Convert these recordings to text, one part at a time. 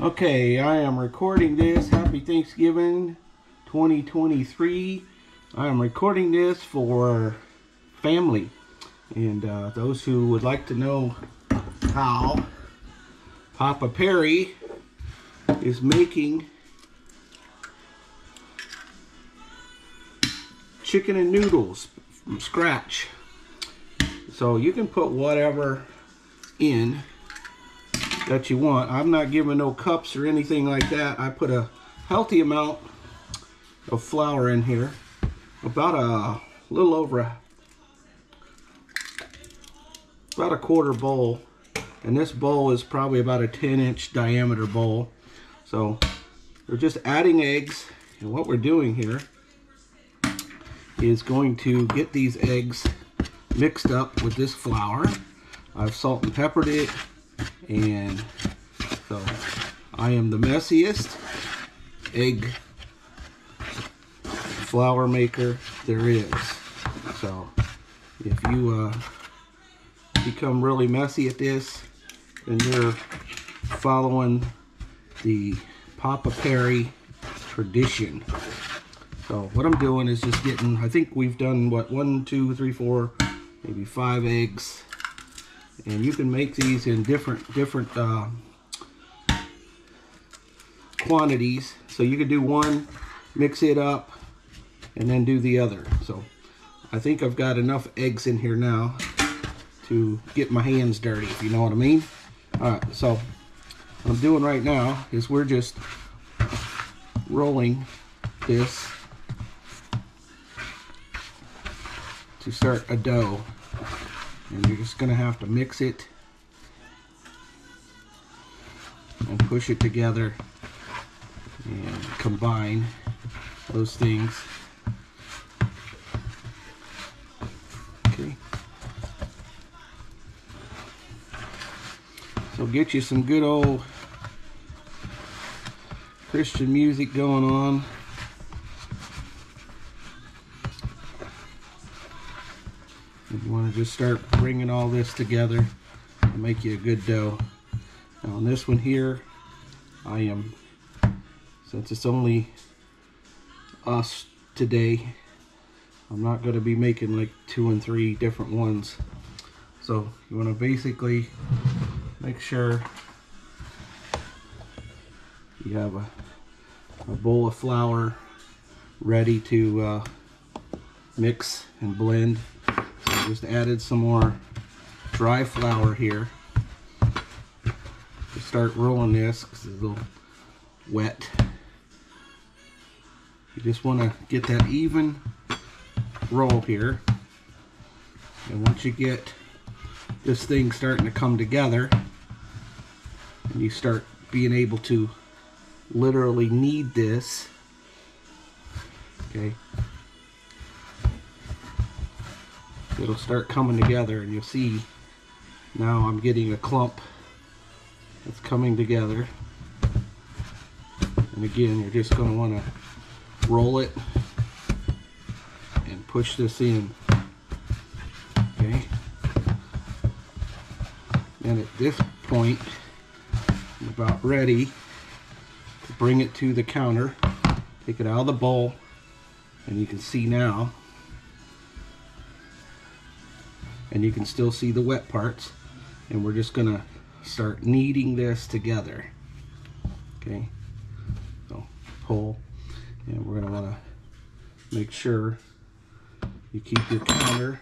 Okay, I am recording this. Happy Thanksgiving 2023. I am recording this for family and uh, those who would like to know how Papa Perry is making chicken and noodles from scratch. So you can put whatever in that you want. I'm not giving no cups or anything like that. I put a healthy amount of flour in here. About a little over a about a quarter bowl. And this bowl is probably about a 10 inch diameter bowl. So we're just adding eggs. And what we're doing here is going to get these eggs mixed up with this flour. I've salt and peppered it and so I am the messiest egg flour maker there is. So if you uh, become really messy at this, then you're following the Papa Perry tradition. So what I'm doing is just getting, I think we've done what, one, two, three, four, maybe five eggs and you can make these in different different uh, quantities. So you can do one mix it up and then do the other. So I think I've got enough eggs in here now to get my hands dirty if you know what I mean. Alright so what I'm doing right now is we're just rolling this to start a dough and you're just gonna have to mix it and push it together and combine those things. Okay. So get you some good old Christian music going on Just start bringing all this together and make you a good dough. Now on this one here, I am, since it's only us today, I'm not going to be making like two and three different ones. So you want to basically make sure you have a, a bowl of flour ready to uh, mix and blend just added some more dry flour here to start rolling this because it's a little wet. You just want to get that even roll here. And once you get this thing starting to come together, and you start being able to literally knead this, okay, it'll start coming together and you'll see now I'm getting a clump that's coming together. And again you're just going to want to roll it and push this in. Okay? And at this point I'm about ready to bring it to the counter take it out of the bowl and you can see now and you can still see the wet parts. And we're just gonna start kneading this together. Okay? So pull and we're gonna want to make sure you keep your counter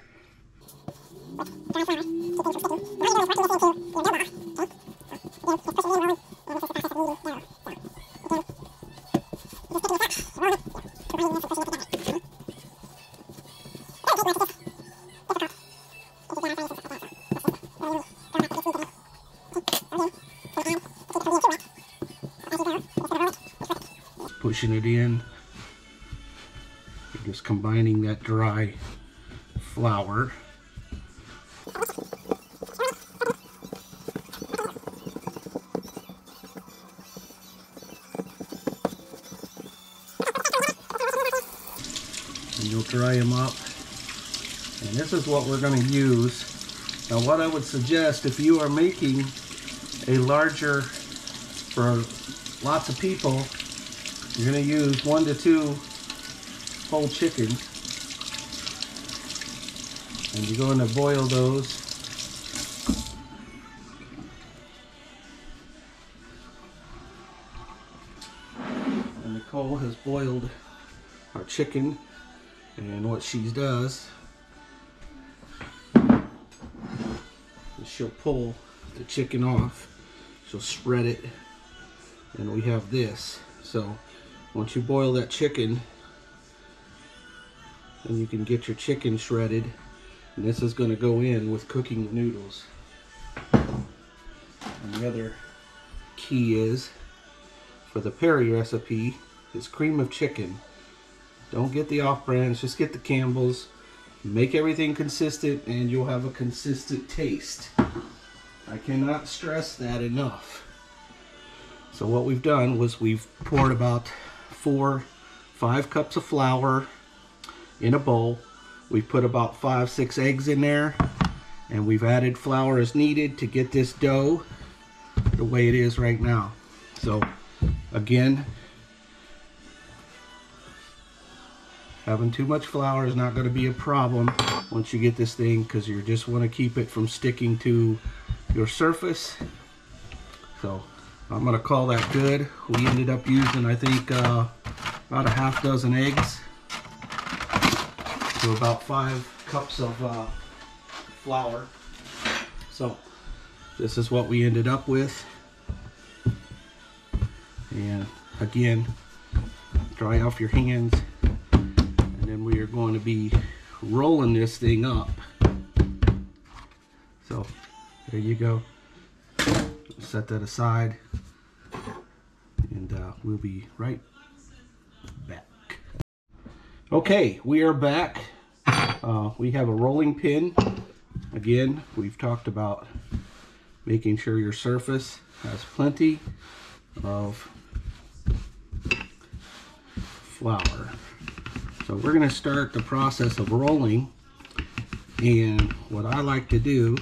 pushing it in. Just combining that dry flour. And you'll dry them up. And this is what we're going to use. Now what I would suggest if you are making a larger for lots of people, you're going to use one to two whole chickens. And you're going to boil those. And Nicole has boiled our chicken. And what she does is she'll pull the chicken off. She'll spread it. And we have this. So once you boil that chicken, and you can get your chicken shredded. And this is going to go in with cooking the noodles. And the other key is, for the Perry recipe, is cream of chicken. Don't get the off-brands, just get the Campbell's. Make everything consistent and you'll have a consistent taste. I cannot stress that enough. So what we've done was we've poured about four, five cups of flour in a bowl. We put about five, six eggs in there and we've added flour as needed to get this dough the way it is right now. So again, having too much flour is not going to be a problem once you get this thing because you just want to keep it from sticking to your surface. So I'm going to call that good. We ended up using, I think, uh, about a half dozen eggs to about five cups of uh, flour. So this is what we ended up with. And again, dry off your hands. And then we are going to be rolling this thing up. So there you go. Set that aside. And uh, we'll be right back. Okay, we are back. Uh, we have a rolling pin. Again, we've talked about making sure your surface has plenty of flour. So we're going to start the process of rolling. And what I like to do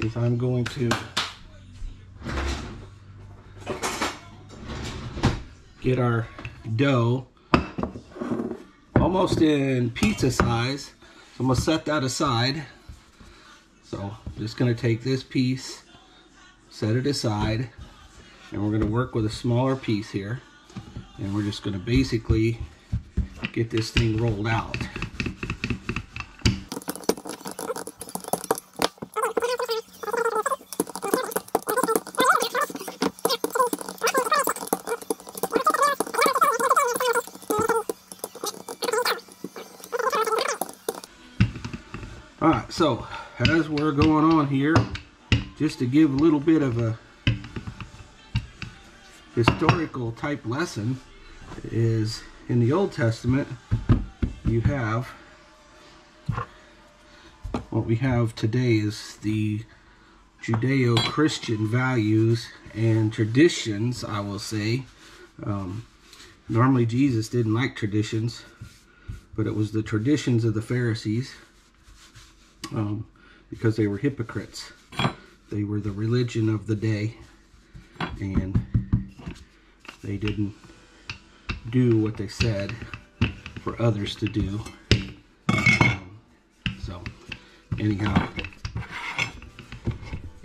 is I'm going to get our dough almost in pizza size. So I'm gonna set that aside. So I'm just gonna take this piece, set it aside, and we're gonna work with a smaller piece here. And we're just gonna basically get this thing rolled out. Alright, so as we're going on here, just to give a little bit of a historical type lesson, is in the Old Testament, you have what we have today is the Judeo-Christian values and traditions, I will say. Um, normally Jesus didn't like traditions, but it was the traditions of the Pharisees um, because they were hypocrites. They were the religion of the day, and they didn't do what they said for others to do. So, anyhow,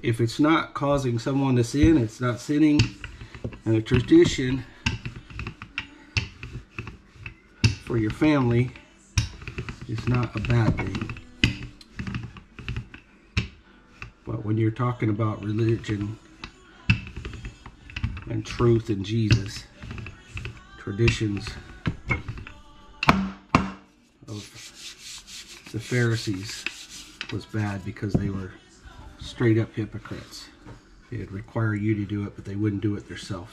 if it's not causing someone to sin, it's not sinning, and a tradition for your family is not a bad thing. But when you're talking about religion and truth in Jesus, traditions of the Pharisees was bad because they were straight up hypocrites. They'd require you to do it, but they wouldn't do it themselves.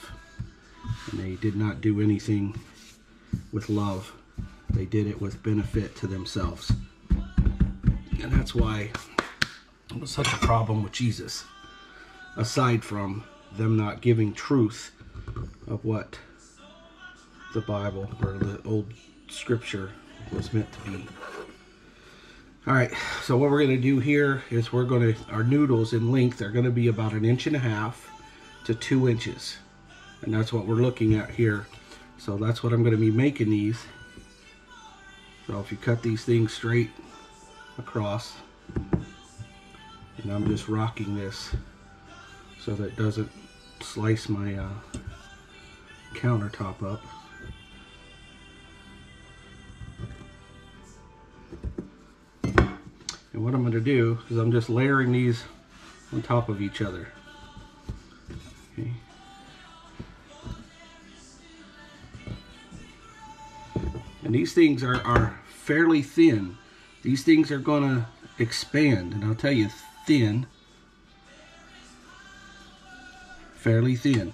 And they did not do anything with love. They did it with benefit to themselves. And that's why was such a problem with Jesus, aside from them not giving truth of what the Bible or the old scripture was meant to be. All right, so what we're going to do here is we're going to, our noodles in length are going to be about an inch and a half. to two inches. And that's what we're looking at here. So that's what I'm going to be making these. So if you cut these things straight across, and I'm just rocking this so that it doesn't slice my uh, countertop up. And what I'm going to do is I'm just layering these on top of each other. Okay. And these things are, are fairly thin. These things are going to expand. And I'll tell you, thin. Fairly thin.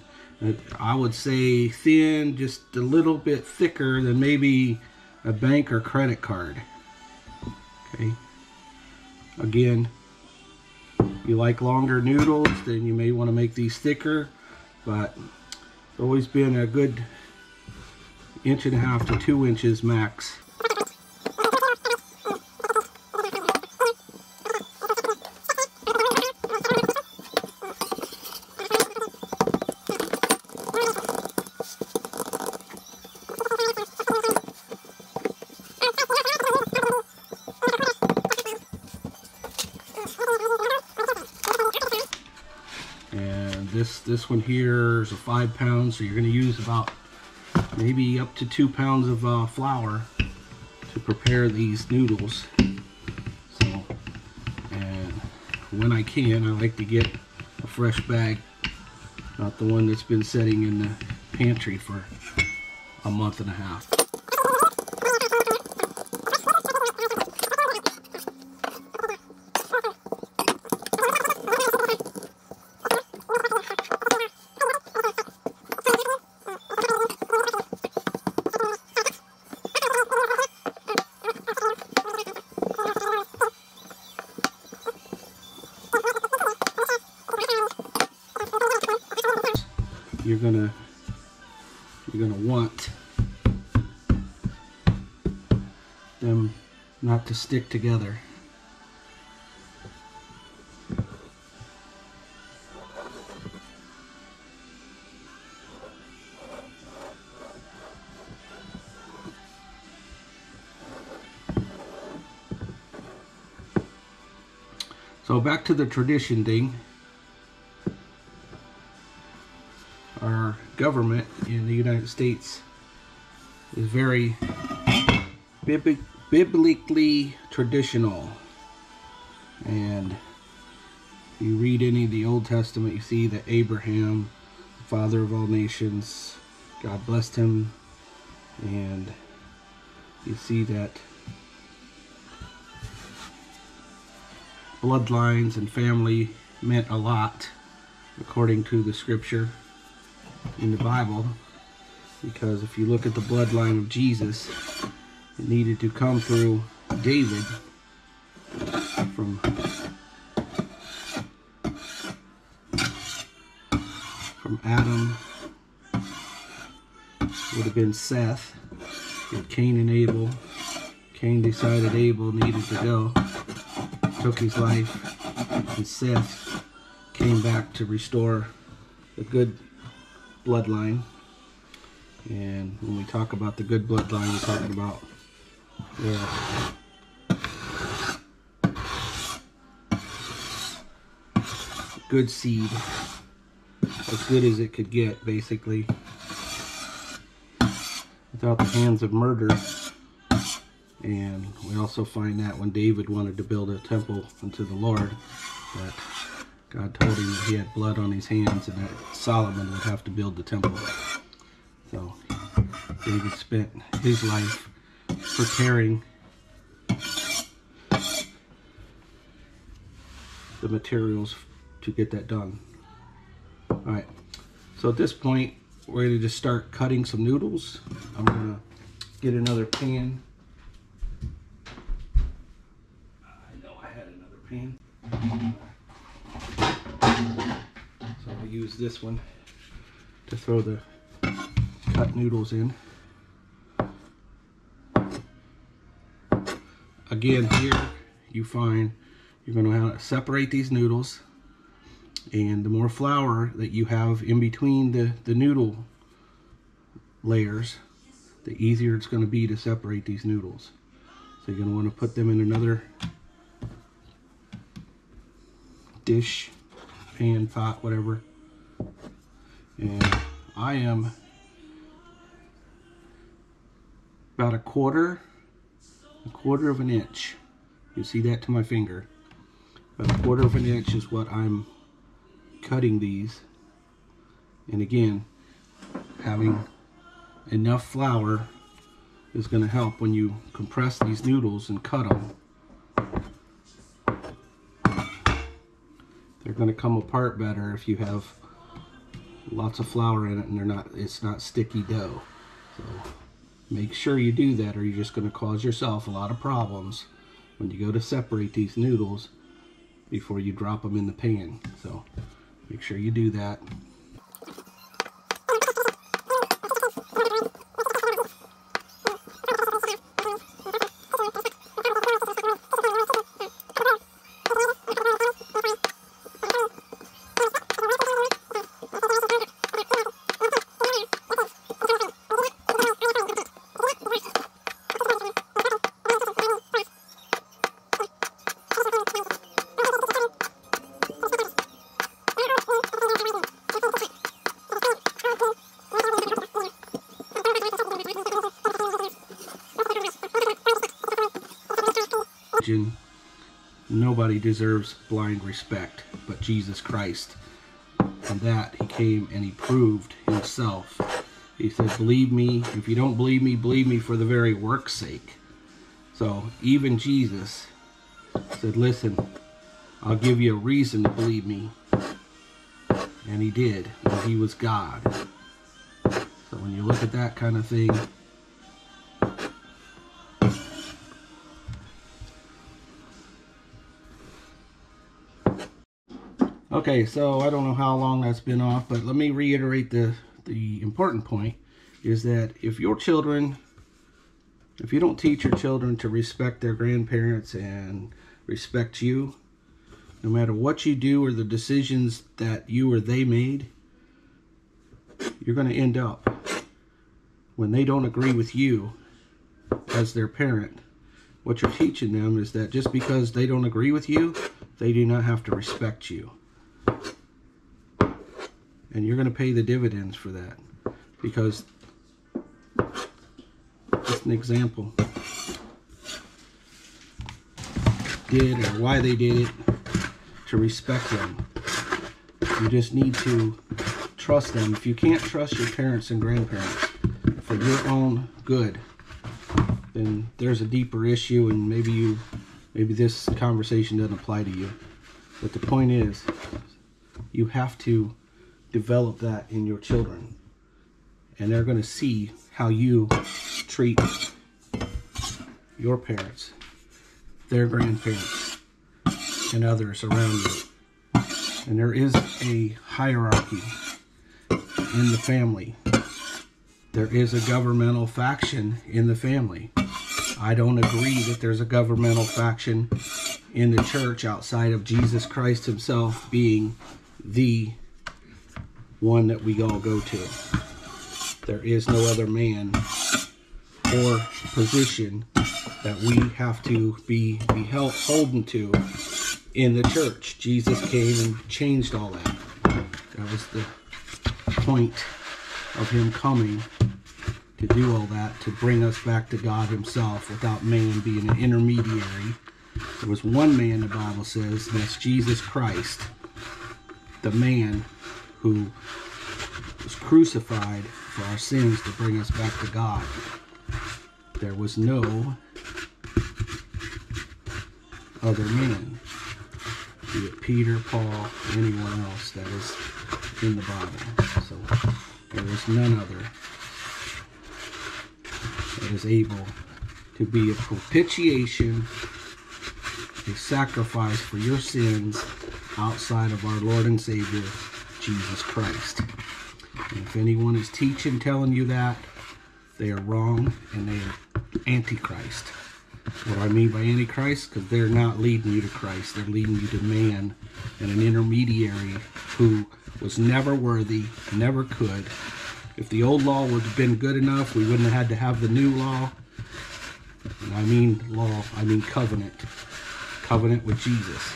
I would say thin, just a little bit thicker than maybe a bank or credit card. Okay. Again, you like longer noodles, then you may want to make these thicker, but it's always been a good inch and a half to two inches max. This this one here is a five pounds so you're going to use about maybe up to two pounds of uh, flour to prepare these noodles. So and when I can I like to get a fresh bag not the one that's been sitting in the pantry for a month and a half you're gonna you're gonna want them not to stick together. So back to the tradition thing. Our government in the United States is very biblically traditional. And you read any of the Old Testament, you see that Abraham, the father of all nations, God blessed him. And you see that bloodlines and family meant a lot according to the scripture in the Bible because if you look at the bloodline of Jesus, it needed to come through David from from Adam would have been Seth and Cain and Abel. Cain decided Abel needed to go took his life and Seth came back to restore the good bloodline. And when we talk about the good bloodline, we're talking about good seed, as good as it could get, basically, without the hands of murder. And we also find that when David wanted to build a temple unto the Lord, that God told him that he had blood on his hands and that Solomon would have to build the temple. So David spent his life preparing the materials to get that done. Alright, so at this point, we're going to just start cutting some noodles. I'm going to get another pan. I know I had another pan. Use this one to throw the cut noodles in. Again, here you find you're going to separate these noodles And the more flour that you have in between the, the noodle layers, the easier it's going to be to separate these noodles. So you're going to want to put them in another dish, pan, pot, whatever. And I am about a quarter, a quarter of an inch. You see that to my finger. About a quarter of an inch is what I'm cutting these. And again, having enough flour is going to help when you compress these noodles and cut them. They're going to come apart better if you have lots of flour in it and they're not it's not sticky dough. So make sure you do that or you're just going to cause yourself a lot of problems when you go to separate these noodles before you drop them in the pan. So make sure you do that. Deserves blind respect but Jesus Christ. And that he came and he proved himself. He said, believe me, if you don't believe me, believe me for the very work's sake. So even Jesus said, listen, I'll give you a reason to believe me. And he did. And he was God. So when you look at that kind of thing, Okay, so I don't know how long that's been off, but let me reiterate the, the important point is that if your children, if you don't teach your children to respect their grandparents and respect you, no matter what you do or the decisions that you or they made, you're going to end up when they don't agree with you as their parent. What you're teaching them is that just because they don't agree with you, they do not have to respect you and you're going to pay the dividends for that. Because just an example. Did or why they did it to respect them. You just need to trust them. If you can't trust your parents and grandparents for your own good then there's a deeper issue and maybe you maybe this conversation doesn't apply to you. But the point is you have to develop that in your children. And they're going to see how you treat your parents, their grandparents, and others around you. And there is a hierarchy in the family. There is a governmental faction in the family. I don't agree that there's a governmental faction in the church outside of Jesus Christ himself being the one that we all go to. There is no other man or position that we have to be, be held, holden to in the church. Jesus came and changed all that. That was the point of him coming to do all that, to bring us back to God himself without man being an intermediary. There was one man, the Bible says, that's Jesus Christ, the man who was crucified for our sins to bring us back to God. There was no other man, be it Peter, Paul, anyone else that is in the Bible. So there was none other that is able to be a propitiation, a sacrifice for your sins outside of our Lord and Savior, Jesus Christ. And if anyone is teaching, telling you that, they are wrong and they are antichrist. What do I mean by Antichrist? Because they're not leading you to Christ. They're leading you to man and an intermediary who was never worthy, never could. If the old law would have been good enough, we wouldn't have had to have the new law. And I mean law, I mean covenant. Covenant with Jesus.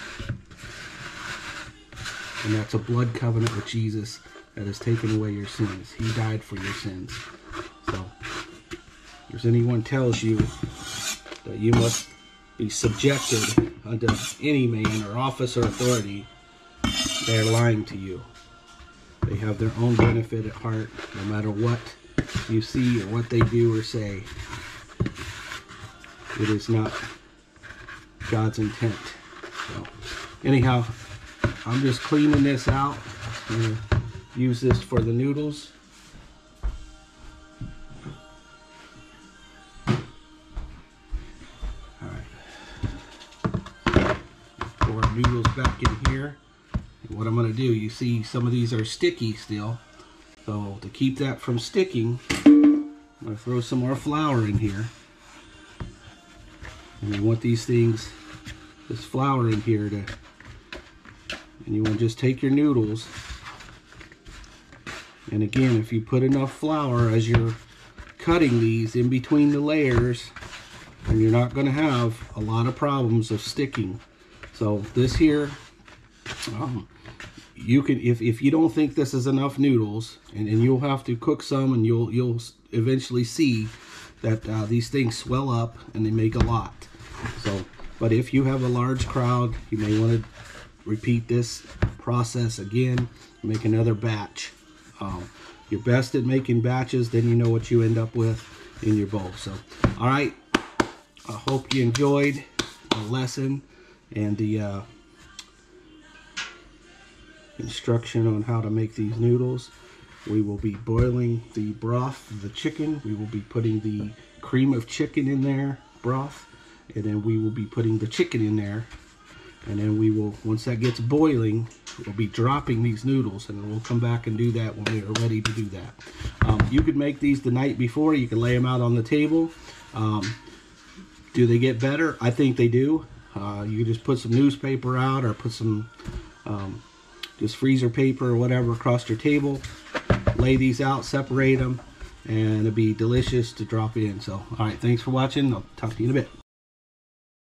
And that's a blood covenant with Jesus that has taken away your sins. He died for your sins. So, if anyone tells you that you must be subjected unto any man or office or authority, they're lying to you. They have their own benefit at heart, no matter what you see or what they do or say. It is not God's intent. So, anyhow, I'm just cleaning this out. Use this for the noodles. All right. Pour our noodles back in here. And what I'm gonna do, you see some of these are sticky still. So to keep that from sticking, I'm gonna throw some more flour in here. And I want these things, this flour in here to, and you want to just take your noodles. And again, if you put enough flour as you're cutting these in between the layers, and you're not going to have a lot of problems of sticking. So this here, um, you can if, if you don't think this is enough noodles, and, and you'll have to cook some, and you'll you'll eventually see that uh, these things swell up and they make a lot. So, but if you have a large crowd, you may want to repeat this process again, make another batch. Um, you're best at making batches, then you know what you end up with in your bowl. So, all right, I hope you enjoyed the lesson and the uh, instruction on how to make these noodles. We will be boiling the broth the chicken. We will be putting the cream of chicken in there, broth and then we will be putting the chicken in there and then we will once that gets boiling we'll be dropping these noodles and we'll come back and do that when we are ready to do that. Um, you could make these the night before. You can lay them out on the table. Um, do they get better? I think they do. Uh, you just put some newspaper out or put some um, just freezer paper or whatever across your table. Lay these out separate them and it'll be delicious to drop in. So all right thanks for watching. I'll talk to you in a bit